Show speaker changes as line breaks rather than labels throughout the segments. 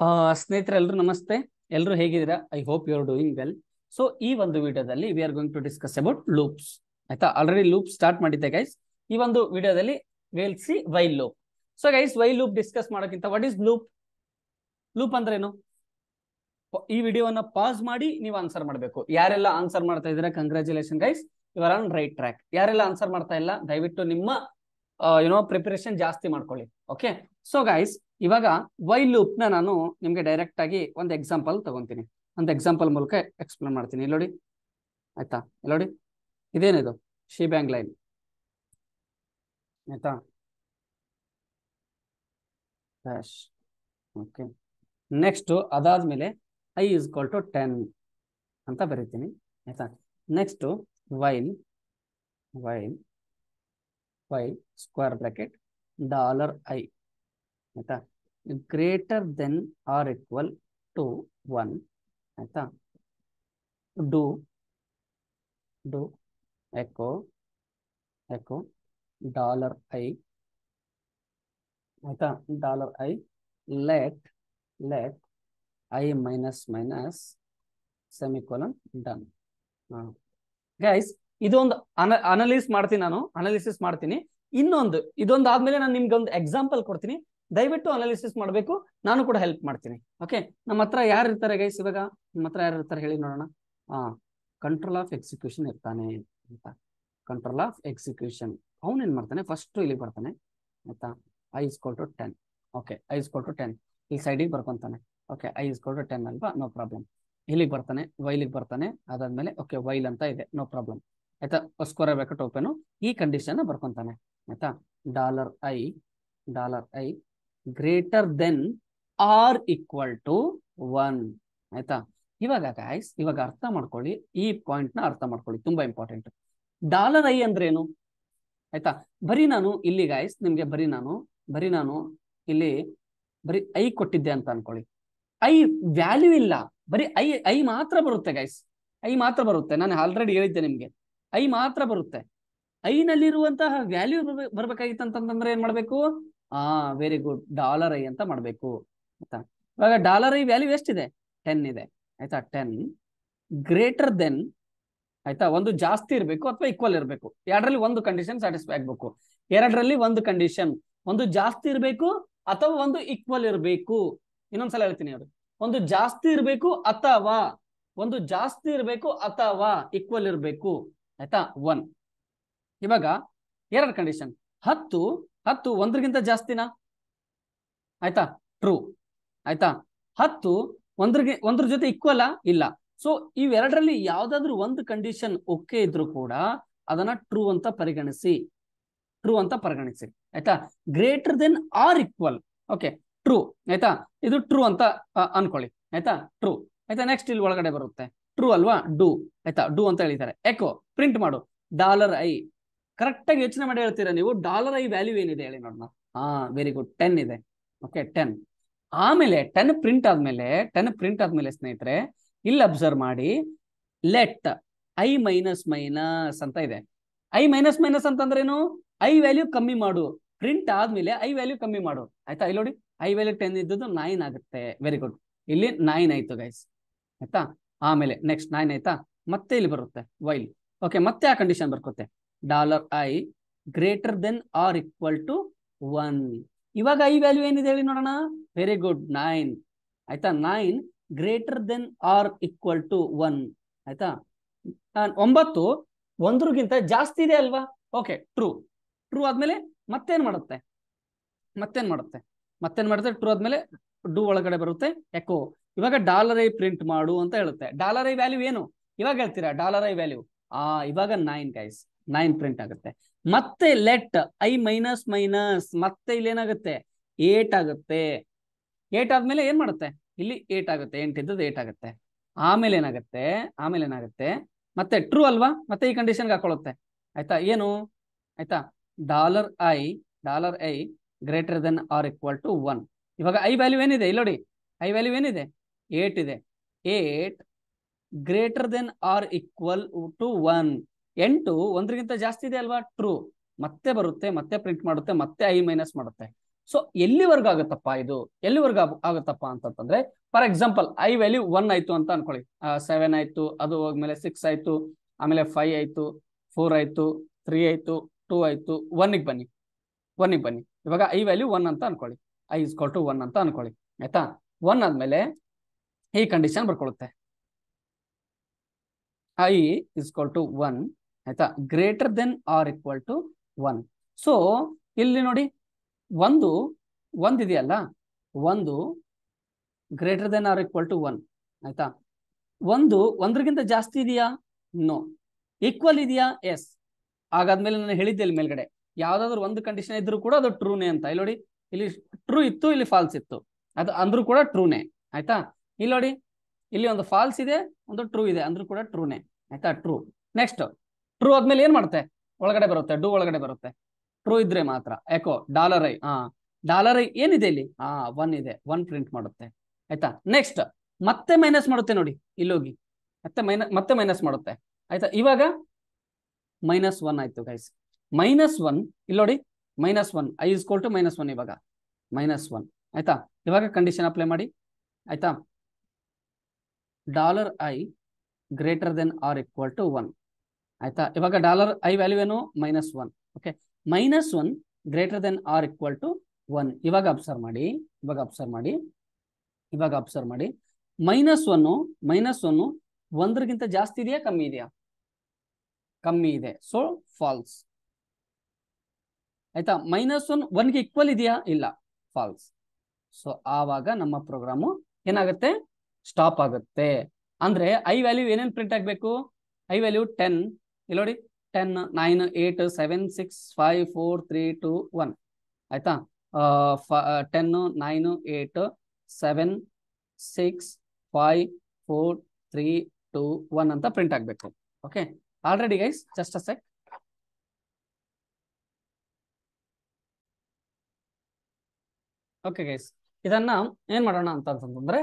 ಆ, ಸ್ನೇಹಿತರೆ ಎಲ್ರು ನಮಸ್ತೆ. ಎಲ್ರು ಹೇಗಿದ್ದೀರಾ? I hope you are doing well so ಈ ಒಂದು ವಿಡಿಯೋದಲ್ಲಿ we are going to discuss about loops ಆಯ್ತಾ? ಆಲ್ರೆಡಿ ಲೂಪ್ ಸ್ಟಾರ್ಟ್ ಮಾಡಿದ್ದೆ ಗೈಸ್ ಈ ಒಂದು ವಿಡಿಯೋದಲ್ಲಿ we'll see while loop so guys while loop discuss ಮಾಡೋಕ್ಕಿಂತ ವಾಟ್ ಈಸ್ ಲೂಪ್ ಲೂಪ್ ಅಂದ್ರೇನು? ಏನು ಈ ವಿಡಿಯೋವನ್ನ ಪಾಸ್ ಮಾಡಿ ನೀವು ಆನ್ಸರ್ ಮಾಡಬೇಕು. ಯಾರೆಲ್ಲ ಆನ್ಸರ್ ಮಾಡ್ತಾ ಇದ್ದೀರಾ? Congratulation guys you are on right track ಯಾರೆಲ್ಲ ಆನ್ಸರ್ ಮಾಡ್ತಾ ಇಲ್ಲ? ದಯವಿಟ್ಟು ನಿಮ್ಮ ಯುನೋ ಪ್ರಿಪರೇಷನ್ ಜಾಸ್ತಿ ಮಾಡ್ಕೊಳ್ಳಿ. ಓಕೆ ಸೊ ಗೈಸ್ ಇವಾಗ ವೈ ಲೂಪ್ನ ನಾನು ನಿಮಗೆ ಡೈರೆಕ್ಟ್ ಆಗಿ ಒಂದು ಎಕ್ಸಾಂಪಲ್ ತಗೊಂತೀನಿ. ಒಂದು ಎಕ್ಸಾಂಪಲ್ ಮೂಲಕ ಎಕ್ಸ್ಪ್ಲೇನ್ ಮಾಡ್ತೀನಿ. ನೋಡಿ ಆಯ್ತಾ? ಇಲ್ಲಿ ನೋಡಿ ಇದೇನಿದು? ಶಿ ಬ್ಯಾಂಗ್ ಲೈನ್ ಆಯ್ತಾ? ಡ್ಯಾಶ್ ಓಕೆ ನೆಕ್ಸ್ಟ್ ಅದಾದ್ಮೇಲೆ I is call to ten ಅಂತ ಬರೀತೀನಿ. ಆಯ್ತಾ? Next while while while square bracket dollar I ಆಯ್ತಾ? Greater than or equal to one ಆಯ್ತಾ? Do do echo echo dollar I ಆಯ್ತಾ? Dollar I let let I minus minus semicolon done guys ಇದೊಂದು ಅನ analyse ಮಾಡ್ತೀನಿ ನಾನು. Analysis ಮಾಡ್ತೀನಿ. ಇನ್ನೊಂದು ಇದೊಂದು ಆದ್ಮೇಲೆ ನಾನು ನಿಮ್ಗೆ ಒಂದು ಎಕ್ಸಾಂಪಲ್ ಕೊಡ್ತೀನಿ. ದಯವಿಟ್ಟು ಅನಾಲಿಸಿಸ್ ಮಾಡಬೇಕು. ನಾನು ಕೂಡ ಹೆಲ್ಪ್ ಮಾಡ್ತೀನಿ. ಓಕೆ ನಮ್ಮ ಹತ್ರ ಯಾರು ಇರ್ತಾರೆ ಗೈಸ್ ಇವಾಗ? ನಮ್ಮ ಹತ್ರ ಯಾರು ಇರ್ತಾರೆ ಹೇಳಿ ನೋಡೋಣ. ಹಾ ಕಂಟ್ರೋಲ್ ಆಫ್ ಎಕ್ಸಿಕ್ಯೂಷನ್ ಇರ್ತಾನೆ ಅಂತ. ಕಂಟ್ರೋಲ್ ಆಫ್ ಎಕ್ಸಿಕ್ಯೂಷನ್ ಅವನು ಏನ್ ಮಾಡ್ತಾನೆ? ಫಸ್ಟ್ ಇಲ್ಲಿಗೆ ಬರ್ತಾನೆ. ಆಯ್ತಾ? I equal to ten okay I equal to ten ಇಲ್ಲಿ ಸೈಡಿಗೆ ಬರ್ಕೊಂತಾನೆ. Okay I equal to ten ಅಲ್ವಾ? ನೋ ಪ್ರಾಬ್ಲಮ್ ಇಲ್ಲಿಗೆ ಬರ್ತಾನೆ. ವೈಲಿಗೆ ಬರ್ತಾನೆ. ಅದಾದ್ಮೇಲೆ ಓಕೆ ವೈಲ್ ಅಂತ ಇದೆ. ನೋ ಪ್ರಾಬ್ಲಮ್ ಆಯ್ತಾ? ಸ್ಕೋರ್ ಬ್ಯಾಕೆಟ್ ಓಪನ್ ಈ ಕಂಡೀಷನ್ ಬರ್ಕೊಂತಾನೆ. ಆಯ್ತಾ? Dollar I dollar I greater than or equal to one ಆಯ್ತಾ? ಇವಾಗ ಗಾಯ್ಸ್ ಇವಾಗ ಅರ್ಥ ಮಾಡ್ಕೊಳ್ಳಿ. ಈ ಪಾಯಿಂಟ್ನ ಅರ್ಥ ಮಾಡ್ಕೊಳ್ಳಿ. ತುಂಬಾ ಇಂಪಾರ್ಟೆಂಟ್ ಡಾಲರ್ ಐ ಅಂದ್ರೆ ಏನು ಆಯ್ತಾ? ಬರೀ ನಾನು ಇಲ್ಲಿ ಗಾಯ್ಸ್ ನಿಮ್ಗೆ ಬರೀ ನಾನು ಬರೀ ನಾನು ಇಲ್ಲಿ ಬರೀ ಐ ಕೊಟ್ಟಿದ್ದೆ ಅಂತ ಅನ್ಕೊಳ್ಳಿ. ಐ ವ್ಯಾಲ್ಯೂ ಇಲ್ಲ. ಬರೀ ಐ ಐ ಮಾತ್ರ ಬರುತ್ತೆ ಗೈಸ್ ಐ ಮಾತ್ರ ಬರುತ್ತೆ. ನಾನು ಆಲ್ರೆಡಿ ಹೇಳಿದ್ದೆ ನಿಮ್ಗೆ. ಐ ಮಾತ್ರ ಬರುತ್ತೆ. ಐನಲ್ಲಿರುವಂತಹ ವ್ಯಾಲ್ಯೂ ಬರ್ಬೇಕಾಗಿತ್ತು ಅಂತಂದ್ರೆ ಏನ್ ಮಾಡ್ಬೇಕು? ಆ ವೆರಿ ಗುಡ್ ಡಾಲರ್ ಐ ಅಂತ ಮಾಡ್ಬೇಕು. ಆಯ್ತಾ? ಇವಾಗ ಡಾಲರ್ ಐ ವ್ಯಾಲ್ಯೂ ಎಷ್ಟಿದೆ? ಟೆನ್ ಇದೆ. ಆಯ್ತಾ? ಟೆನ್ ಗ್ರೇಟರ್ ದೆನ್ ಆಯ್ತಾ? ಒಂದು ಜಾಸ್ತಿ ಇರಬೇಕು ಅಥವಾ ಈಕ್ವಲ್ ಇರಬೇಕು. ಎರಡರಲ್ಲಿ ಒಂದು ಕಂಡೀಷನ್ ಸ್ಯಾಟಿಸ್ಫೈ ಆಗ್ಬೇಕು. ಎರಡರಲ್ಲಿ ಒಂದು ಕಂಡೀಷನ್ ಒಂದು ಜಾಸ್ತಿ ಇರಬೇಕು ಅಥವಾ ಒಂದು ಈಕ್ವಲ್ ಇರಬೇಕು? ಇನ್ನೊಂದ್ಸಲ ಹೇಳ್ತೀನಿ ಅವರು. ಒಂದು ಜಾಸ್ತಿ ಇರಬೇಕು ಅಥವಾ, ಒಂದು ಜಾಸ್ತಿ ಇರಬೇಕು ಅಥವಾ ಈಕ್ವಲ್ ಇರಬೇಕು? ಆಯ್ತಾ? ಒನ್ ಇವಾಗ ಎರಡು ಕಂಡೀಷನ್ ಹತ್ತು ಹತ್ತು ಒಂದ್ರಿಗಿಂತ ಜಾಸ್ತಿನಾ? ಆಯ್ತಾ? ಟ್ರೂ ಆಯ್ತಾ? ಹತ್ತು ಒಂದ್ರಿಗೆ, ಒಂದ್ರ ಜೊತೆ ಈಕ್ವಲ್ ಇಲ್ಲ. ಸೊ ಇವೆರಡರಲ್ಲಿ ಯಾವ್ದಾದ್ರು ಒಂದು ಕಂಡೀಷನ್ ಓಕೆ ಇದ್ರು ಕೂಡ ಅದನ್ನ ಟ್ರೂ ಅಂತ ಪರಿಗಣಿಸಿ. ಟ್ರೂ ಅಂತ ಪರಿಗಣಿಸಿ. ಆಯ್ತಾ? Greater than or equal okay true ಆಯ್ತಾ? ಇದು ಟ್ರೂ ಅಂತ ಅನ್ಕೊಳ್ಳಿ. ಆಯ್ತಾ? ಟ್ರೂ ಆಯ್ತಾ? ನೆಕ್ಸ್ಟ್ ಇಲ್ಲಿ ಒಳಗಡೆ ಬರುತ್ತೆ. ಟ್ರೂ ಅಲ್ವಾ? ಡೂ ಆಯ್ತಾ? ಡೂ ಅಂತ ಹೇಳಿದ್ದಾರೆ. ಎಕೋ ಪ್ರಿಂಟ್ ಮಾಡು. ಡಾಲರ್ ಐ ಕರೆಕ್ಟ್ ಆಗಿ ಯೋಚನೆ ಮಾಡಿ ಹೇಳ್ತೀರಾ ನೀವು? ಡಾಲರ್ ಐ ವ್ಯಾಲ್ಯೂ ಏನಿದೆ ಹೇಳಿ ನೋಡೋಣ ಹಾ ವೆರಿ ಗುಡ್ ಟೆನ್ ಇದೆ. ಓಕೆ ಟೆನ್ ಆಮೇಲೆ ಟೆನ್ ಪ್ರಿಂಟ್ ಆದ್ಮೇಲೆ ಟೆನ್ ಪ್ರಿಂಟ್ ಆದ್ಮೇಲೆ ಸ್ನೇಹಿತರೆ, ಇಲ್ಲಿ ಅಬ್ಸರ್ವ್ ಮಾಡಿ ಲೆಟ್ ಐ ಮೈನಸ್ ಮೈನಸ್ ಅಂತ ಇದೆ. ಐ ಮೈನಸ್ ಮೈನಸ್ ಅಂತಂದ್ರೇನು? ಐ ವ್ಯಾಲ್ಯೂ ಕಮ್ಮಿ ಮಾಡು. ಪ್ರಿಂಟ್ ಆದ್ಮೇಲೆ ಐ ವ್ಯಾಲ್ಯೂ ಕಮ್ಮಿ ಮಾಡು. ಆಯ್ತಾ? ಇಲ್ಲಿ ನೋಡಿ ಐ ವ್ಯಾಲ್ಯೂ ಟೆನ್ ಇದ್ದದ್ದು ನೈನ್ ಆಗುತ್ತೆ. ವೆರಿ ಗುಡ್ ಇಲ್ಲಿ ನೈನ್ ಆಯ್ತು ಗೈಸ್ ಆಯ್ತಾ? ಆಮೇಲೆ ನೆಕ್ಸ್ಟ್ ನೈನ್ ಆಯ್ತಾ? ಮತ್ತೆ ಇಲ್ಲಿ ಬರುತ್ತೆ ವೈಲ್ ಓಕೆ ಮತ್ತೆ ಆ condition ಬರ್ಕೊತ್ತೆ. Dollar I greater than or equal to one ಇವಾಗ ಐ ವ್ಯಾಲ್ಯೂ ಏನಿದೆ ಹೇಳಿ ನೋಡೋಣ? ವೆರಿ ಗುಡ್ ನೈನ್ ಆಯ್ತಾ? Nine greater than or equal to one ಆಯ್ತಾ? ಒಂಬತ್ತು ಒಂದ್ರಿಗಿಂತ ಜಾಸ್ತಿ ಇದೆ ಅಲ್ವಾ? ಓಕೆ ಟ್ರೂ ಟ್ರೂ ಆದ್ಮೇಲೆ ಮತ್ತೇನ್ ಮಾಡುತ್ತೆ? ಮತ್ತೇನ್ ಮಾಡುತ್ತೆ? ಮತ್ತೇನ್ ಮಾಡುತ್ತೆ? ಟ್ರೂ ಆದ್ಮೇಲೆ ಡೂ ಒಳಗಡೆ ಬರುತ್ತೆ. ಎಕೋ ಇವಾಗ ಡಾಲರ್ ಐ ಪ್ರಿಂಟ್ ಮಾಡು ಅಂತ ಹೇಳುತ್ತೆ. ಡಾಲರ್ ಐ ವ್ಯಾಲ್ಯೂ ಏನು? ಇವಾಗ ಹೇಳ್ತೀರಾ? ಡಾಲರ್ ಐ ವ್ಯಾಲ್ಯೂ ಆ, ಇವಾಗ ನೈನ್ ಗೈಸ್ ನೈನ್ ಪ್ರಿಂಟ್ ಆಗುತ್ತೆ. ಮತ್ತೆ ಲೆಟ್ ಐ ಮೈನಸ್ ಮೈನಸ್ ಮತ್ತೆ ಇಲ್ಲಿ ಏನಾಗುತ್ತೆ? ಏಟ್ ಆಗುತ್ತೆ. ಏಟ್ ಆದ್ಮೇಲೆ ಏನ್ ಮಾಡುತ್ತೆ? ಇಲ್ಲಿ ಏಟ್ ಆಗುತ್ತೆ ಎಂಟಿದ್ದದ್ದು ಏಟ್ ಆಗುತ್ತೆ. ಆಮೇಲೆ ಏನಾಗುತ್ತೆ? ಆಮೇಲೆ ಏನಾಗುತ್ತೆ? ಮತ್ತೆ ಟ್ರೂ ಅಲ್ವಾ? ಮತ್ತೆ ಈ ಕಂಡೀಷನ್ಗೆ ಹಾಕೊಳ್ಳುತ್ತೆ ಆಯ್ತಾ? ಏನು? ಆಯ್ತಾ? Dollar I dollar I greater than or equal to one ಇವಾಗ ಐ ವ್ಯಾಲ್ಯೂ ಏನಿದೆ? ಇಲ್ಲಿ ನೋಡಿ. ಐ ವ್ಯಾಲ್ಯೂ ಏನಿದೆ? ಏಟ್ ಇದೆ. Eight greater than or equal to one ಎಂಟು ಒಂದ್ರಿಗಿಂತ ಜಾಸ್ತಿ ಇದೆ ಅಲ್ವಾ? ಟ್ರೂ ಮತ್ತೆ ಬರುತ್ತೆ, ಮತ್ತೆ ಪ್ರಿಂಟ್ ಮಾಡುತ್ತೆ, ಮತ್ತೆ ಐ ಮೈನಸ್ ಮಾಡುತ್ತೆ. ಸೊ ಎಲ್ಲಿವರೆಗೂ ಆಗುತ್ತಪ್ಪ ಇದು? ಎಲ್ಲಿವರೆಗೂ ಆಗ್- ಆಗುತ್ತಪ್ಪ ಅಂತಂತಂದ್ರೆ for example I value one ಆಯ್ತು ಅಂತ ಅನ್ಕೊಳ್ಳಿ. ಸೆವೆನ್ ಆಯ್ತು, ಅದು ಹೋಗ್ಮೇಲೆ ಸಿಕ್ಸ್ ಆಯ್ತು, ಆಮೇಲೆ ಫೈವ್ ಆಯ್ತು ಫೋರ್ ಆಯ್ತು ತ್ರೀ ಆಯ್ತು ಟೂ ಆಯ್ತು ಒನ್ಗೆ ಬನ್ನಿ. ಒನ್ಗೆ ಬನ್ನಿ. ಇವಾಗ ಐ ವ್ಯಾಲ್ಯೂ ಒನ್ ಅಂತ ಅನ್ಕೊಳ್ಳಿ. ಐ ಇಸ್ ಟು ಒನ್ ಅಂತ ಅನ್ಕೊಳ್ಳಿ. ಆಯ್ತಾ? ಒನ್ ಆದ್ಮೇಲೆ ಈ ಕಂಡೀಷನ್ ಬರ್ಕೊಳ್ಳುತ್ತೆ ಐ ಇಸ್ ಟು ಒನ್ ಆಯ್ತಾ? Greater than or equal to one so ಇಲ್ಲಿ ನೋಡಿ, ಒಂದು, ಒಂದಿದೆಯಲ್ಲ? ಒಂದು greater than or equal to one ಆಯ್ತಾ? ಒಂದು, ಒಂದ್ರಿಗಿಂತ ಜಾಸ್ತಿ ಇದೆಯಾ? ನೋ ಈಕ್ವಲ್ ಇದೆಯಾ? ಎಸ್ ಹಾಗಾದ್ಮೇಲೆ ನಾನು ಹೇಳಿದ್ದೆ ಇಲ್ಲಿ ಮೇಲ್ಗಡೆ. ಯಾವ್ದಾದ್ರು ಒಂದು ಕಂಡೀಷನ್ ಇದ್ರು ಕೂಡ ಅದು ಟ್ರೂನೇ ಅಂತ. ಇಲ್ಲಿ ನೋಡಿ, ಇಲ್ಲಿ ಟ್ರೂ ಇತ್ತು, ಇಲ್ಲಿ ಫಾಲ್ಸ್ ಇತ್ತು. ಅದು ಅಂದ್ರೂ ಕೂಡ ಟ್ರೂನೇ ಆಯ್ತಾ? ಇಲ್ಲಿ ನೋಡಿ, ಇಲ್ಲಿ ಒಂದು ಫಾಲ್ಸ್ ಇದೆ, ಒಂದು ಟ್ರೂ ಇದೆ, ಅಂದ್ರೂ ಕೂಡ ಟ್ರೂನೇ ಆಯ್ತಾ? ಟ್ರೂ ನೆಕ್ಸ್ಟ್ ಟ್ರೂ ಆದ್ಮೇಲೆ ಏನ್ ಮಾಡುತ್ತೆ? ಒಳಗಡೆ ಬರುತ್ತೆ ಡೂ ಒಳಗಡೆ ಬರುತ್ತೆ. ಟ್ರೂ ಇದ್ರೆ ಮಾತ್ರ. ಯಾಕೋ ಡಾಲರ್ ಐ ಹಾ ಡಾಲರ್ ಐ ಏನಿದೆ ಇಲ್ಲಿ? ಹಾ ಒನ್ ಇದೆ. ಒನ್ ಪ್ರಿಂಟ್ ಮಾಡುತ್ತೆ. ಆಯ್ತಾ? ನೆಕ್ಸ್ಟ್ ಮತ್ತೆ ಮೈನಸ್ ಮಾಡುತ್ತೆ ನೋಡಿ. ಇಲ್ಲಿ ಹೋಗಿ. ಮತ್ತೆ ಮೈನಸ್ ಮತ್ತೆ ಮೈನಸ್ ಮಾಡುತ್ತೆ. ಆಯ್ತಾ? ಇವಾಗ ಮೈನಸ್ ಒನ್ ಆಯ್ತು ಗೈಸ್ ಮೈನಸ್ ಒನ್ ಇಲ್ಲಿ ನೋಡಿ. Minus one I is to minus one ಇವಾಗ. ಮೈನಸ್ ಒನ್ ಆಯ್ತಾ? ಇವಾಗ ಕಂಡೀಷನ್ ಅಪ್ಲೈ ಮಾಡಿ. ಆಯ್ತಾ? Dollar I greater than or equal to one ಆಯ್ತಾ? ಇವಾಗ ಡಾಲರ್ ಐ ವ್ಯಾಲ್ಯೂ ಏನು? Minus one okay minus one greater than or equal to one ಇವಾಗ observe ಮಾಡಿ. ಇವಾಗ ಅಬ್ಸರ್ವ್ ಮಾಡಿ. ಇವಾಗ ಅಬ್ಸರ್ವ್ ಮಾಡಿ. ಮೈನಸ್ ಒನ್ನು ಮೈನಸ್ ಒನ್ನು ಒಂದ್ರಗಿಂತ ಜಾಸ್ತಿ ಇದೆಯಾ? ಕಮ್ಮಿ ಇದೆಯಾ? ಕಮ್ಮಿ ಇದೆ. ಸೊ ಫಾಲ್ಸ್ ಆಯ್ತಾ? ಮೈನಸ್ ಒನ್ ಒನ್ಗೆ ಈಕ್ವಲ್ ಇದೆಯಾ? ಇಲ್ಲ. ಫಾಲ್ಸ್ ಸೊ ಆವಾಗ ನಮ್ಮ ಪ್ರೋಗ್ರಾಮು ಏನಾಗುತ್ತೆ? ಸ್ಟಾಪ್ ಆಗುತ್ತೆ. ಅಂದ್ರೆ ಐ ವ್ಯಾಲ್ಯೂ ಏನೇನು ಪ್ರಿಂಟ್ ಆಗಬೇಕು? ಐ ವ್ಯಾಲ್ಯೂ ಟೆನ್ ಇಲ್ಲಿ ನೋಡಿ ten nine eight seven six five four three two one ಆಯ್ತಾ? Ten nine eight seven six five four three two one ಅಂತ ಪ್ರಿಂಟ್ ಆಗಬೇಕು. Okay already guys just a sec okay guys ಇದನ್ನ ಏನ್ ಮಾಡೋಣ ಅಂತ ಅಂತಂದ್ರೆ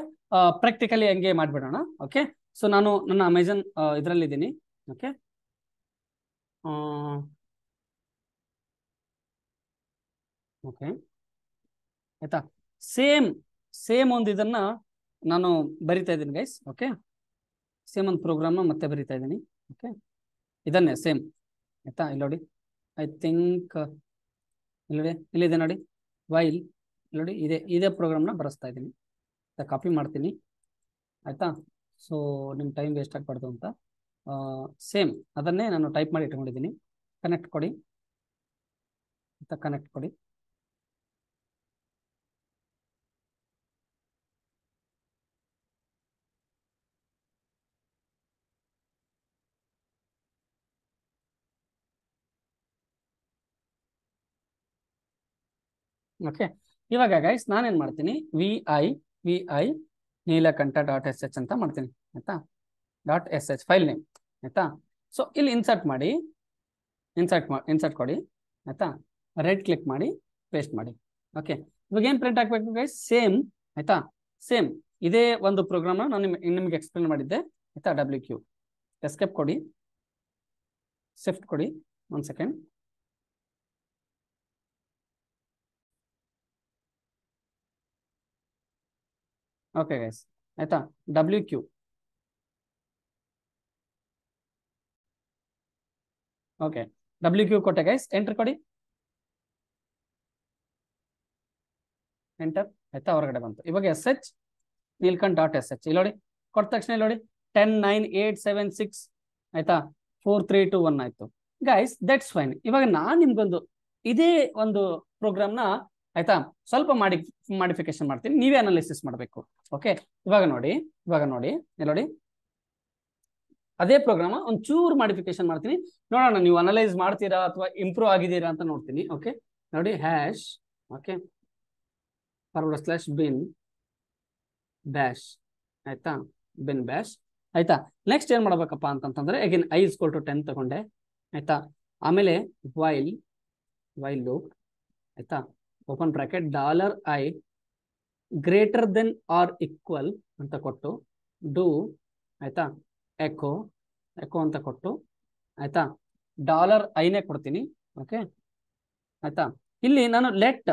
ಪ್ರಾಕ್ಟಿಕಲಿ ಹಂಗೆ ಮಾಡ್ಬಿಡೋಣ. ಓಕೆ ಸೊ ನಾನು ನನ್ನ ಅಮೆಝನ್ ಇದರಲ್ಲಿದ್ದೀನಿ. ಓಕೆ ಓಕೆ ಆಯ್ತಾ ಸೇಮ್ ಸೇಮ್ ಒಂದು ಇದನ್ನ ನಾನು ಬರಿತಾ ಇದ್ದೀನಿ ಗೈಸ್ ಓಕೆ ಸೇಮ್ ಒಂದು ಪ್ರೋಗ್ರಾಮ್ನ ಮತ್ತೆ ಬರಿತಾ ಇದ್ದೀನಿ. ಓಕೆ ಇದನ್ನೇ ಸೇಮ್ ಆಯ್ತಾ? ಇಲ್ಲಿ ನೋಡಿ. ಐ ಥಿಂಕ್ ಇಲ್ಲಿ ಇಲ್ಲಿದೆ ನೋಡಿ. ವೈಲ್ ನೋಡಿ. ಇದೇ ಇದೇ ಪ್ರೋಗ್ರಾಮ್ನ ಬರೆಸ್ತಾ ಇದ್ದೀನಿ. ಕಾಪಿ ಮಾಡ್ತೀನಿ. ಆಯ್ತಾ? ಸೊ ನಿಮ್ಮ ಟೈಮ್ ವೇಸ್ಟ್ ಆಗಬಾರ್ದು ಅಂತ. ಸೇಮ್ ಅದನ್ನೇ ನಾನು ಟೈಪ್ ಮಾಡಿ ಇಟ್ಕೊಂಡಿದ್ದೀನಿ. ಕನೆಕ್ಟ್ ಕೊಡಿ. ಅಂತ ಕನೆಕ್ಟ್ ಕೊಡಿ. ಓಕೆ ಇವಾಗ ಗೈಸ್ ನಾನೇನು ಮಾಡ್ತೀನಿ? V I V I Neelakantha dot S H ಅಂತ ಮಾಡ್ತೀನಿ. ಆಯ್ತಾ? Dot S H file name ಆಯ್ತಾ? ಸೊ ಇಲ್ಲಿ ಇನ್ಸರ್ಟ್ ಮಾಡಿ ಇನ್ಸರ್ಟ್ ಮಾಡಿ ಇನ್ಸರ್ಟ್ ಕೊಡಿ, ಆಯ್ತಾ? ರೈಟ್ ಕ್ಲಿಕ್ ಮಾಡಿ ಪೇಸ್ಟ್ ಮಾಡಿ. ಓಕೆ ಇವಾಗ ಏನು ಪ್ರಿಂಟ್ ಹಾಕ್ಬೇಕು ಗೈಸ್ ಸೇಮ್ ಆಯ್ತಾ? ಸೇಮ್ ಇದೇ ಒಂದು ಪ್ರೋಗ್ರಾಮ್ ನಾನು ನಿಮ್ಗೆ ನಿಮ್ಗೆ ಎಕ್ಸ್ಪ್ಲೇನ್ ಮಾಡಿದ್ದೆ, ಆಯ್ತಾ? ಡಬ್ಲ್ಯೂ ಕ್ಯೂ ಎಸ್ಕೇಪ್ ಕೊಡಿ. ಶಿಫ್ಟ್ ಕೊಡಿ. ಒಂದು ಸೆಕೆಂಡ್ ಓಕೆ ಗೈಸ್ ಆಯ್ತಾ? W Q okay W Q ಕೊಟ್ಟೆ ಗೈಸ್ ಎಂಟರ್ ಕೊಡಿ. ಎಂಟರ್ ಆಯ್ತಾ? ಹೊರಗಡೆ ಬಂತು. ಇವಾಗ S H Neelkanth dot S H ಇಲ್ಲಿ ನೋಡಿ. ಕೊಟ್ಟ ತಕ್ಷಣ ಇಲ್ಲಿ ನೋಡಿ. Ten nine eight seven six ಆಯ್ತಾ? ಫೋರ್ ತ್ರೀ ಟು ಒನ್ ಆಯ್ತು. ಗೈಸ್ ದಟ್ಸ್ ಫೈನ್ ಇವಾಗ ನಾನು ನಿಮ್ಗೊಂದು ಇದೇ ಒಂದು ಪ್ರೋಗ್ರಾಮ್ನ ಆಯ್ತಾ? ಸ್ವಲ್ಪ ಮಾಡಿ ಮಾಡಿಫಿಕೇಶನ್ ಮಾಡ್ತೀನಿ. ನೀವೇ ಅನಾಲಿಸಿಸ್ ಮಾಡಬೇಕು. ಓಕೆ ಇವಾಗ ನೋಡಿ. ಇವಾಗ ನೋಡಿ. ನೋಡಿ. ಅದೇ ಪ್ರೋಗ್ರಾಮ್ ಒಂದು ಚೂರು ಮಾಡಿಫಿಕೇಶನ್ ಮಾಡ್ತೀನಿ. ನೋಡೋಣ, ನೀವು ಅನಲೈಸ್ ಮಾಡ್ತೀರಾ ಅಥವಾ ಇಂಪ್ರೂವ್ ಆಗಿದ್ದೀರಾ ಅಂತ ನೋಡ್ತೀನಿ ಓಕೆ ನೋಡಿ hash okay forward slash bin bash ಆಯ್ತಾ? ಬಿನ್ ಬ್ಯಾಶ್ ಆಯ್ತಾ? ನೆಕ್ಸ್ಟ್ ಏನ್ ಮಾಡ್ಬೇಕಪ್ಪ ಅಂತಂದ್ರೆ again I is equal to ten ತಗೊಂಡೆ, ಆಯ್ತಾ? ಆಮೇಲೆ ವೈಲ್ ವೈಲ್ ಲೂಪ್ ಆಯ್ತಾ? Open bracket dollar I greater than or equal ಅಂತ ಕೊಟ್ಟು ಡೂ ಆಯ್ತಾ? ಎಕೋ ಎಕೋ ಅಂತ ಕೊಟ್ಟು, ಆಯ್ತಾ? ಡಾಲರ್ ಐನೇ ಕೊಡ್ತೀನಿ ಓಕೆ ಆಯ್ತಾ? ಇಲ್ಲಿ ನಾನು ಲೆಟ್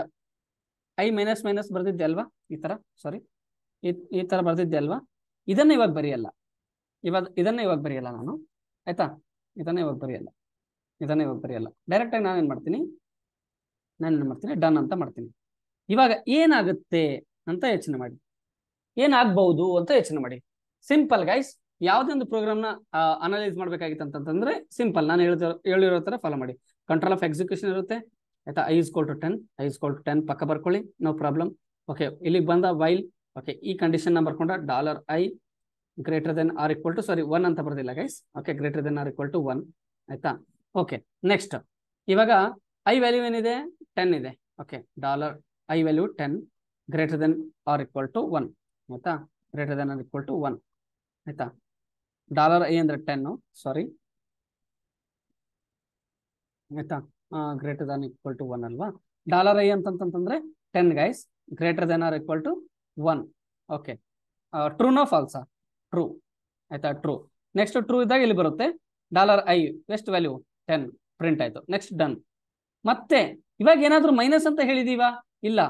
ಐ ಮೈನಸ್ ಮೈನಸ್ ಬರೆದಿದ್ದೆ ಅಲ್ವಾ? ಈ ತರ ಸಾರಿ ಈ ತರ ಬರೆದಿದ್ದೆ ಅಲ್ವಾ? ಇದನ್ನ ಇವಾಗ ಬರೆಯಲ್ಲ. ಇವಾಗ, ಇದನ್ನ ಇವಾಗ ಬರೆಯಲ್ಲ ನಾನು. ಆಯ್ತಾ? ಇದನ್ನ ಇವಾಗ ಬರೆಯಲ್ಲ. ಇದನ್ನ ಇವಾಗ ಬರೆಯಲ್ಲ. ಡೈರೆಕ್ಟ್ ಆಗಿ ನಾನೇನ್ ಮಾಡ್ತೀನಿ? ನಾನು ಏನು ಮಾಡ್ತೀನಿ? ಡನ್ ಅಂತ ಮಾಡ್ತೀನಿ. ಇವಾಗ ಏನಾಗುತ್ತೆ ಅಂತ ಯೋಚನೆ ಮಾಡಿ. ಏನಾಗ್ಬಹುದು ಅಂತ ಯೋಚನೆ ಮಾಡಿ. ಸಿಂಪಲ್ ಗೈಸ್ ಯಾವುದೇ ಒಂದು ನ ಅನಲೈಸ್ ಮಾಡ್ಬೇಕಾಗಿತ್ತು ಅಂತಂದ್ರೆ ಸಿಂಪಲ್ ನಾನು ಹೇಳಿರೋ ಹೇಳಿರೋ ತರ ಫಾಲೋ ಮಾಡಿ. ಕಂಟ್ರೋಲ್ ಆಫ್ ಎಕ್ಸಿಕ್ಯೂಷನ್ ಇರುತ್ತೆ. ಆಯ್ತಾ? I is equal to ten I is equal to ten ಪಕ್ಕ ಬರ್ಕೊಳ್ಳಿ. ನೋ ಪ್ರಾಬ್ಲಮ್ ಓಕೆ ಇಲ್ಲಿಗೆ ಬಂದ ವೈಲ್ ಓಕೆ ಈ condition ಬರ್ಕೊಂಡ dollar I greater than or equal to sorry one ಅಂತ ಬರ್ದಿಲ್ಲ guys okay greater than or equal to one ಆಯ್ತಾ? Okay next ಇವಾಗ I value ಏನಿದೆ? Ten ಇದೆ. Okay dollar I value ten greater than or equal to one ಆಯ್ತಾ? Greater than or equal to one ಆಯ್ತಾ? Dollar I ಅಂದ್ರೆ ten sorry ಆಯ್ತಾ? Greater than equal to one ಅಲ್ವಾ? Dollar I ಅಂತಂತಂದ್ರೆ ten guys greater than or equal to one okay ಟ್ರೂನೋ ಫಾಲ್ಸಾ true ಆಯ್ತಾ? True next true ಇದ್ದಾಗ ಇಲ್ಲಿ ಬರುತ್ತೆ? ಡಾಲರ್ ಐ ಎಷ್ಟು ವ್ಯಾಲ್ಯೂ ಟೆನ್ ಪ್ರಿಂಟ್ ಆಯ್ತು. ನೆಕ್ಸ್ಟ್ ಡನ್ ಮತ್ತೆ, ಇವಾಗ ಏನಾದ್ರೂ ಮೈನಸ್ ಅಂತ ಹೇಳಿದೀವಾ? ಇಲ್ಲ.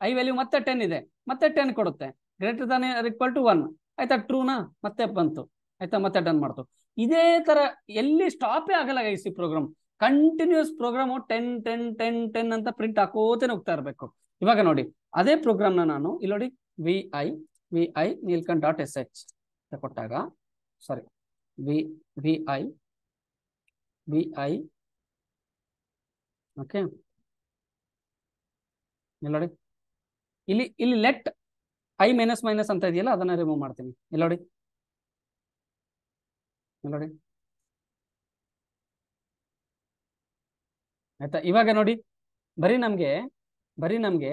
ಐ ವ್ಯಾಲ್ಯೂ ಮತ್ತೆ ಟೆನ್ ಇದೆ. ಮತ್ತೆ ಟೆನ್ ಕೊಡುತ್ತೆ. Greater than equal to one ಆಯ್ತಾ? ಟ್ರೂನಾ ಮತ್ತೆ ಬಂತು. ಆಯ್ತಾ? ಮತ್ತೆ ಡನ್ ಮಾಡ್ತು. ಇದೇ ತರ ಎಲ್ಲಿ ಸ್ಟಾಪೇ ಆಗಲ್ಲ ಗೈಸ್ ಈ program continues program ten ten ten ten ಅಂತ ಪ್ರಿಂಟ್ ಹಾಕೋತೇನೆ ಹೋಗ್ತಾ ಇರಬೇಕು. ಇವಾಗ ನೋಡಿ, ಅದೇ ಪ್ರೋಗ್ರಾಮ್ನ ನಾನು ಇಲ್ಲಿ ನೋಡಿ V I V I Neelkanth dot S H ಕೊಟ್ಟಾಗ sorry V V I V I okay ಇಲ್ಲಿ ಇಲ್ಲಿ ಇಲ್ಲಿ ಲೆಟ್ ಐ ಮೈನಸ್ ಮೈನಸ್ ಅಂತ ಇದೆಯಲ್ಲ, ಅದನ್ನ ರಿಮೂವ್ ಮಾಡ್ತೀನಿ. ಇಲ್ಲಿ ನೋಡಿ ನೋಡಿ. ಆಯ್ತಾ? ಇವಾಗ ನೋಡಿ, ಬರೀ ನಮ್ಗೆ ಬರೀ ನಮ್ಗೆ,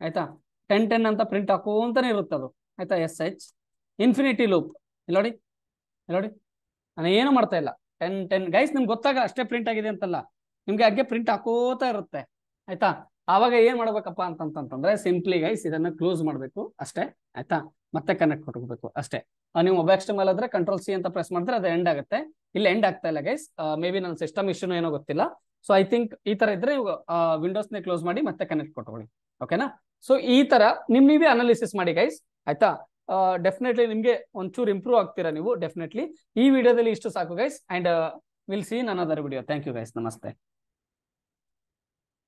ಆಯ್ತಾ? ಟೆನ್ ಟೆನ್ ಅಂತ ಪ್ರಿಂಟ್ ಹಾಕೋಂತಾನೆ ಇರುತ್ತೆ ಅದು. ಆಯ್ತಾ? ಎಸ್ ಎಚ್ ಇನ್ಫಿನಿಟಿ ಲೂಪ್ ಇಲ್ಲೋಡಿ ನೋಡಿ ನೋಡಿ. ನಾನು ಏನು ಮಾಡ್ತಾ ಇಲ್ಲ. ಟೆನ್ ಟೆನ್ ಗೈಸ್ ನಿಮ್ಗೆ ಗೊತ್ತಾಗ ಅಷ್ಟೇ ಪ್ರಿಂಟ್ ಆಗಿದೆ ಅಂತಲ್ಲ. ನಿಮ್ಗೆ ಹಾಗೆ ಪ್ರಿಂಟ್ ಹಾಕೋತಾ ಇರುತ್ತೆ. ಆಯ್ತಾ? ಆವಾಗ ಏನ್ ಮಾಡ್ಬೇಕಪ್ಪ ಅಂತಂತಂದ್ರೆ ಸಿಂಪ್ಲಿ ಗೈಸ್ ಇದನ್ನ ಕ್ಲೋಸ್ ಮಾಡಬೇಕು. ಅಷ್ಟೇ. ಆಯ್ತಾ? ಮತ್ತೆ ಕನೆಕ್ಟ್ ಕೊಟ್ಕೋಬೇಕು ಅಷ್ಟೇ. ನೀವು ಮೊಬೈಲ್ ಎಕ್ಸ್ಟಮಲ್ ಆದ್ರೆ ಕಂಟ್ರೋಲ್ ಸಿ ಅಂತ ಪ್ರೆಸ್ ಮಾಡಿದ್ರೆ ಅದು ಎಂಡ್ ಆಗುತ್ತೆ. ಇಲ್ಲಿ ಎಂಡ್ ಆಗ್ತಾ ಇಲ್ಲ ಗೈಸ್ ಮೇ ಬಿ ನನ್ನ ಸಿಸ್ಟಮ್ ಇಶ್ಯೂನು ಏನೋ ಗೊತ್ತಿಲ್ಲ. ಸೊ ಐ ಥಿಂಕ್ ಈ ತರ ಇದ್ರೆ ವಿಂಡೋಸ್ ನೇ ಕ್ಲೋಸ್ ಮಾಡಿ ಮತ್ತೆ ಕನೆಕ್ಟ್ ಕೊಟ್ಕೊಳ್ಳಿ. ಓಕೆನಾ ಸೊ ಈ ತರ ನಿಮ್ ನೀವೇ ಅನಾಲಿಸಿಸ್ ಮಾಡಿ ಗೈಸ್ ಆಯ್ತಾ? ಡೆಫಿನೆಟ್ಲಿ ನಿಮ್ಗೆ ಒಂಚೂರು ಇಂಪ್ರೂವ್ ಆಗ್ತೀರಾ ನೀವು? ಡೆಫಿನೆಟ್ಲಿ ಈ ವಿಡಿಯೋದಲ್ಲಿ ಇಷ್ಟು ಸಾಕು guys and will see another video thank you guys ನಮಸ್ತೆ.